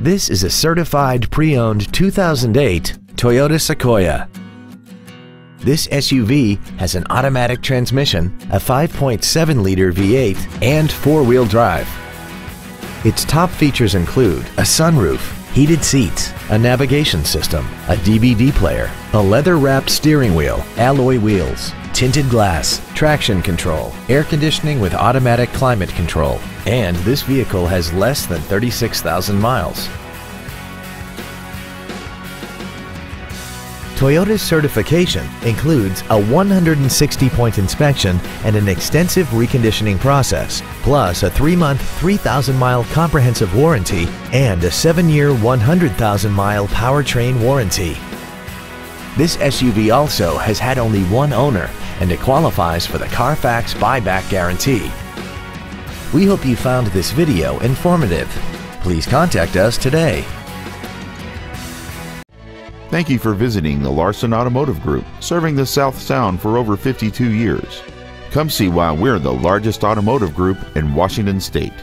This is a certified pre-owned 2008 Toyota Sequoia. This SUV has an automatic transmission, a 5.7-liter V8, and four-wheel drive. Its top features include a sunroof, heated seats, a navigation system, a DVD player, a leather-wrapped steering wheel, alloy wheels, tinted glass, traction control, air conditioning with automatic climate control, and this vehicle has less than 36,000 miles. Toyota's certification includes a 160-point inspection and an extensive reconditioning process, plus a 3-month, 3,000-mile comprehensive warranty and a 7-year, 100,000-mile powertrain warranty. This SUV also has had only one owner and it qualifies for the Carfax buyback guarantee. We hope you found this video informative. Please contact us today. Thank you for visiting the Larson Automotive Group, serving the South Sound for over 52 years. Come see why we're the largest automotive group in Washington State.